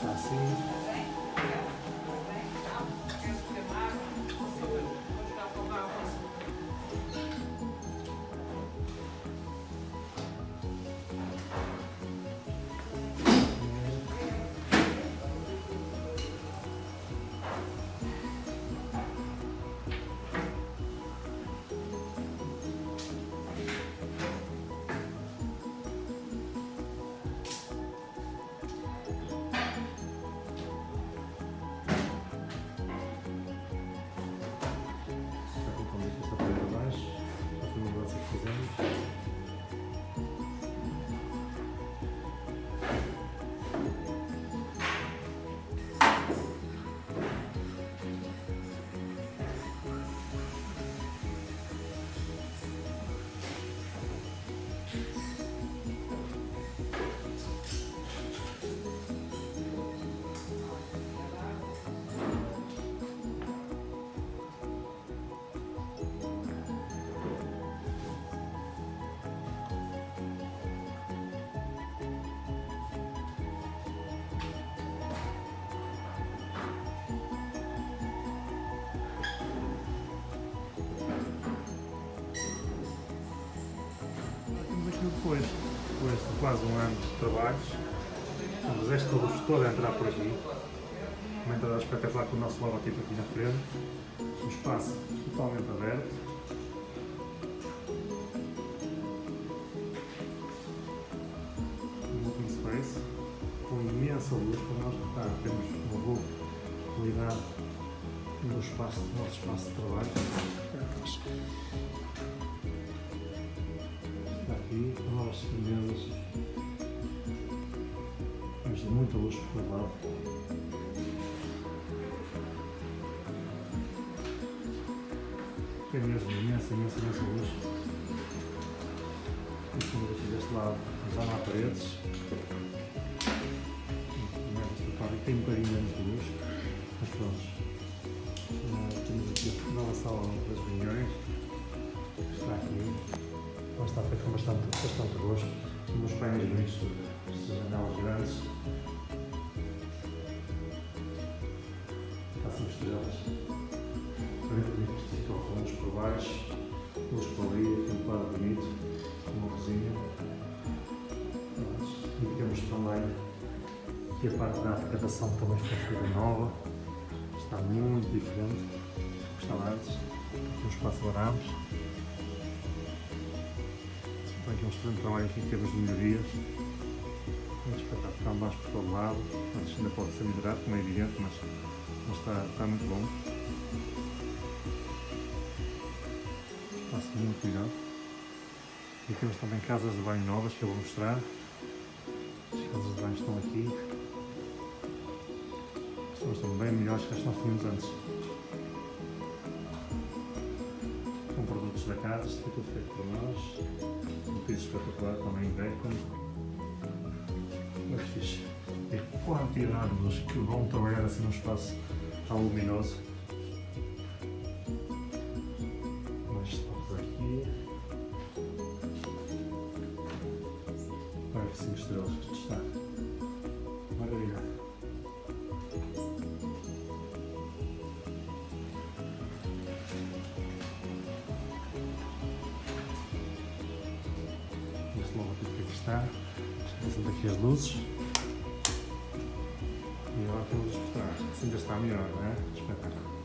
Está depois, depois de quase um ano de trabalhos, temos esta luz toda a entrar por aqui. Uma entrada espetacular com o nosso logotipo aqui na frente. Um espaço totalmente aberto. Um open space com imensa luz para nós repara, temos uma boa qualidade no espaço, no nosso espaço de trabalho. Está aqui, as novas mesas. Temos muita luz por todo lado. Tem mesmo imensa, imensa, imensa luz. E como aqui deste lado, já não há paredes. Parte tem um bocadinho menos de luz. Mas pronto. Eh, Temos aqui a nova sala das reuniões. Está está feita com bastante, bastante gosto. Temos painéis bonitos, estas janelas grandes. Está cinco estrelas. Também bonito, microfones por baixo, luz por ali, quadro bonito, uma cozinha. E temos também aqui a parte da arrecadação também foi feita nova. Está muito diferente do que estava antes. Um espaço de arames. Excelente trabalho aqui em termos de melhorias. Muito espetáculo, está mais por todo lado. Antes ainda pode ser melhorado, como é evidente, mas, mas está, está muito bom. Espaço muito cuidado. E temos também casas de banho novas que eu vou mostrar. As casas de banho estão aqui. Estão bem melhores que as que nós tínhamos antes. Da casa, foi tudo feito por nós. Um piso espetacular também Bacon. Muito fixe. A quantidade de luz que vão trabalhar assim num espaço tão luminoso. Mais estão por aqui. 5 estrelas que está. Logo aqui que aqui está. Esquecendo aqui as luzes. E agora temos os por trás. Assim ainda está melhor, não é? Espetáculo.